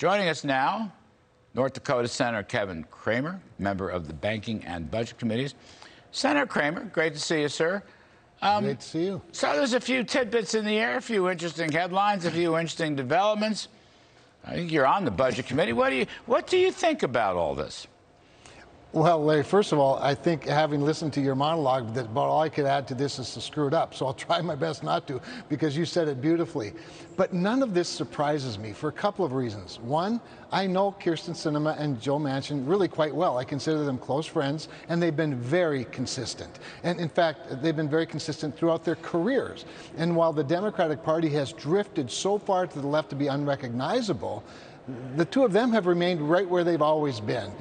Joining us now, North Dakota Senator Kevin Cramer, member of the Banking and Budget Committees. Senator Cramer, great to see you, sir. Um, great to see you. So there's a few tidbits in the air, a few interesting headlines, a few interesting developments. I think you're on the Budget Committee. What do you, what do you think about all this? Well, Larry, first of all, I think having listened to your monologue, that about all I could add to this is to screw it up. So I'll try my best not to, because you said it beautifully. But none of this surprises me for a couple of reasons. One, I know Kyrsten Sinema and Joe Manchin really quite well. I consider them close friends, and they've been very consistent. And in fact, they've been very consistent throughout their careers. And while the Democratic Party has drifted so far to the left to be unrecognizable, the two of them have remained right where they've always been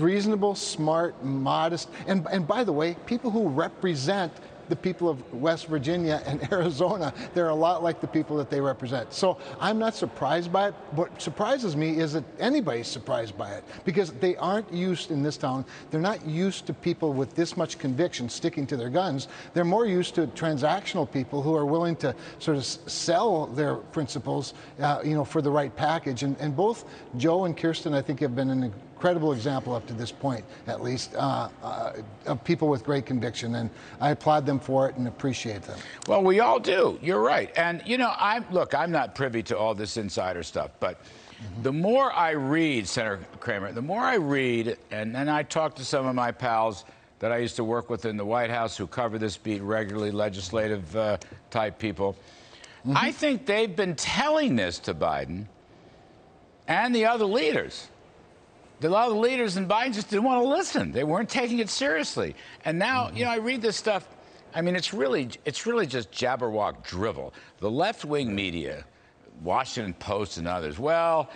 reasonable, smart, modest, and, and by the way, people who represent the people of West Virginia and Arizona. They're a lot like the people that they represent. So I'm not surprised by it. What surprises me is that anybody's surprised by it because they aren't used in this town. They're not used to people with this much conviction sticking to their guns. They're more used to transactional people who are willing to sort of sell their principles, uh, you know, for the right package. And, and both Joe and Kyrsten, I think, have been an incredible example up to this point, at least, uh, uh, of people with great conviction. And I applaud them for it and appreciate them. Well, we all do. You're right. And, you know, I'm, look, I'm not privy to all this insider stuff, but mm-hmm. the more I read, Senator Cramer, the more I read, and then I talk to some of my pals that I used to work with in the White House who cover this beat regularly, legislative uh, type people. Mm-hmm. I think they've been telling this to Biden and the other leaders a lot of the leaders in Biden just didn't want to listen. They weren't taking it seriously. And now, mm-hmm. you know, I read this stuff. I mean, it's really, it's really just jabberwock drivel. The left-wing media, Washington Post and others, well,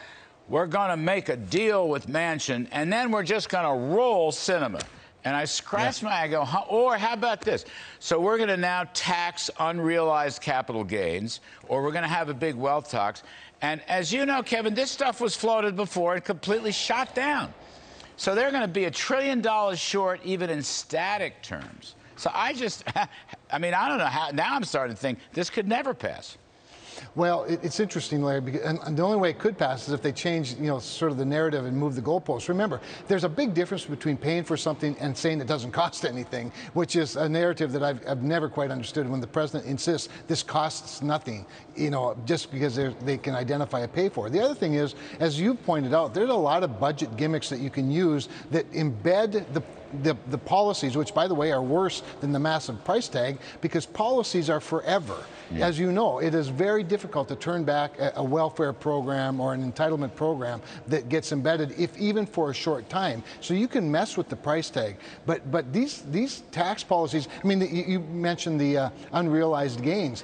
we're going to make a deal with Manchin, and then we're just going to roll Sinema. And I scratch yeah. my, I go, or how about this? So we're going to now tax unrealized capital gains, or we're going to have a big wealth tax. And as you know, Kevin, this stuff was floated before and completely shot down. So they're going to be a trillion dollars short, even in static terms. So I just, I mean, I don't know how, now I'm starting to think this could never pass. Well, it, it's interesting, Larry, because, and, and, the only way it could pass is if they change, you know, sort of the narrative and move the goalposts. Remember, there's a big difference between paying for something and saying it doesn't cost anything, which is a narrative that I've, I've never quite understood. When the president insists this costs nothing, you know, just because they can identify a pay for. The other thing is, as you pointed out, there's a lot of budget gimmicks that you can use that embed the the, the policies, which by the way are worse than the massive price tag, because policies are forever. Yeah. As you know, it is very difficult to turn back a, a, welfare program or an entitlement program that gets embedded, if even for a short time. So you can mess with the price tag. But but these these tax policies, I mean, you, you mentioned the uh, unrealized gains.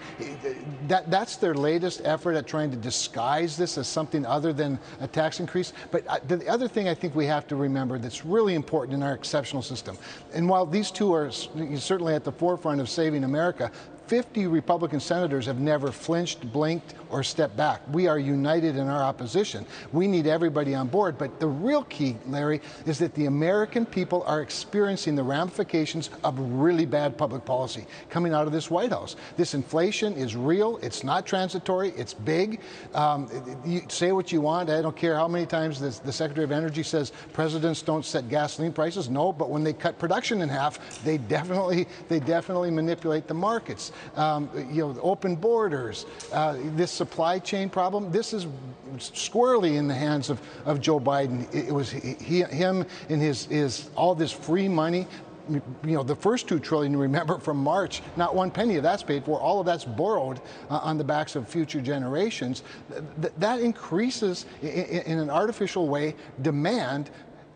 That that's their latest effort at trying to disguise this as something other than a tax increase. But uh, the other thing I think we have to remember that's really important in our exceptional system, and while these two are certainly at the forefront of saving America, 50 Republican senators have never flinched, blinked, or stepped back. We are united in our opposition. We need everybody on board. But the real key, Larry, is that the American people are experiencing the ramifications of really bad public policy coming out of this White House. This inflation is real. It's not transitory. It's big. Um, you say what you want. I don't care how many times the, the Secretary of Energy says presidents don't set gasoline prices. No, but when they cut production in half, they definitely they definitely manipulate the markets um, you know, open borders, uh, this supply chain problem. This is squarely in the hands of, of Joe Biden. It, was he, him and his, his all this free money you know, the first two trillion, remember from March, not one penny of that's paid for. All of that's borrowed uh, on the backs of future generations. Th- that increases in, in, an artificial way demand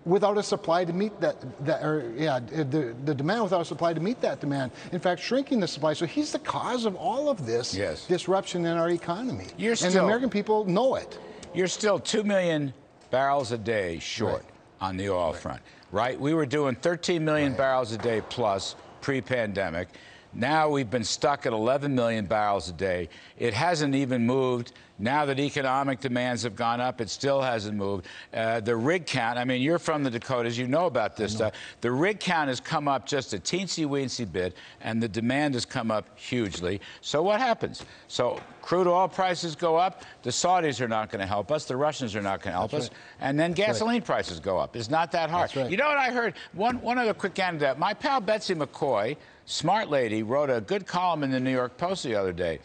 without a supply to meet that, that or yeah, the, the demand without a supply to meet that demand. In fact, shrinking the supply. So he's the cause of all of this yes. disruption in our economy. You're and still, the American people know it. You're still 2 million barrels a day short right. on the oil right. front, right? We were doing 13 million right. barrels a day plus pre-pandemic. Now we've been stuck at 11 million barrels a day. It hasn't even moved Now that economic demands have gone up, it still hasn't moved. Uh, the rig count, I mean, you're from the Dakotas, you know about this stuff. The rig count has come up just a teensy weensy bit, and the demand has come up hugely. So what happens? So crude oil prices go up, the Saudis are not going to help us, the Russians are not going to help That's us, right. and then gasoline prices go up. It's not that hard. That's right. You know what I heard? One, one other quick anecdote. My pal Betsy McCaughey, smart lady, wrote a good column in the New York Post the other day.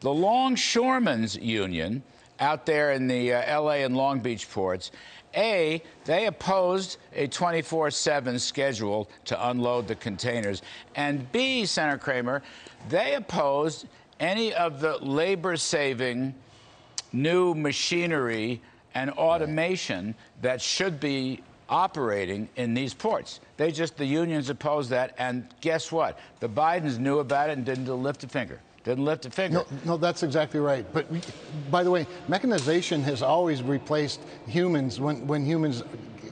The Longshoremen's Union out there in the uh, LA and Long Beach ports, A, they opposed a 24 7 schedule to unload the containers. And B, Senator Cramer, they opposed any of the labor saving new machinery and automation that should be operating in these ports. They just, the unions opposed that, and guess what? The Bidens knew about it and didn't lift a finger. Didn't lift a finger. No, no, that's exactly right. But we, by the way, mechanization has always replaced humans when, when humans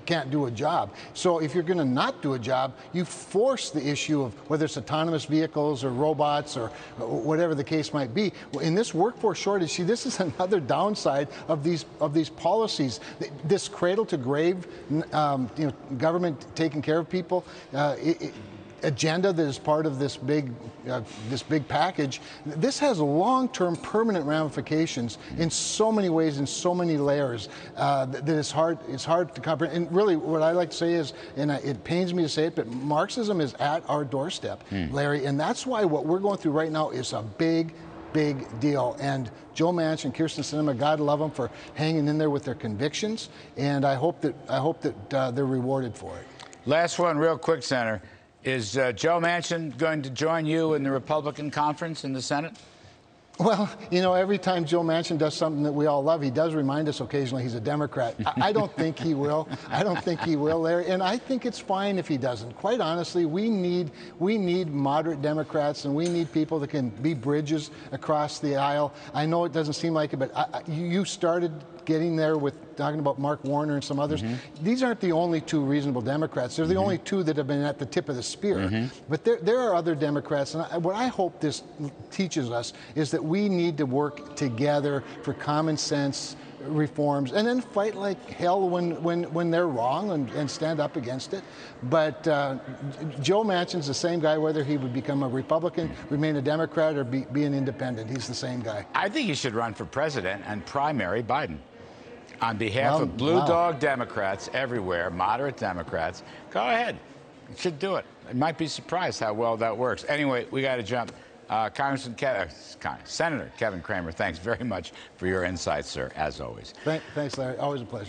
can't do a job. So if you're going to not do a job, you force the issue of whether it's autonomous vehicles or robots or whatever the case might be. In this workforce shortage, see, this is another downside of these of these policies. This cradle to grave, um, you know, government taking care of people. Uh, it, it, agenda that is part of this big uh, this big package this has long-term permanent ramifications in so many ways in so many layers uh, that, it's hard it's hard to comprehend and really what I like to say is and it pains me to say it but Marxism is at our doorstep Larry and that's why what we're going through right now is a big big deal. And Joe Manchin, Kyrsten Sinema, God love them for hanging in there with their convictions. And I hope that I hope that uh, they're rewarded for it. Last one, real quick, Senator. Is uh, Joe Manchin going to join you in the Republican conference in the Senate? Well, you know, every time Joe Manchin does something that we all love, he does remind us occasionally he's a Democrat. I, I don't think he will. I don't think he will, Larry. And I think it's fine if he doesn't. Quite honestly, we need we need moderate Democrats, and we need people that can be bridges across the aisle. I know it doesn't seem like it, but I, you started getting there with talking about Mark Warner and some others. Mm-hmm. These aren't the only two reasonable Democrats. They're the mm-hmm. only two that have been at the tip of the spear. Mm-hmm. But there, there are other Democrats. And I, what I hope this teaches us is that we need to work together for common sense reforms and then fight like hell when, when, when they're wrong and, and stand up against it. But uh, Joe Manchin's the same guy, whether he would become a Republican, remain a Democrat, or be, be an independent. He's the same guy. I think he should run for president and primary Biden. On behalf Well, of blue wow. dog Democrats everywhere, moderate Democrats, go ahead. You should do it. You might be surprised how well that works. Anyway, we got to jump. Uh, Congressman uh, Senator Kevin Cramer, thanks very much for your insights, sir, as always. Thank, thanks, Larry. Always a pleasure.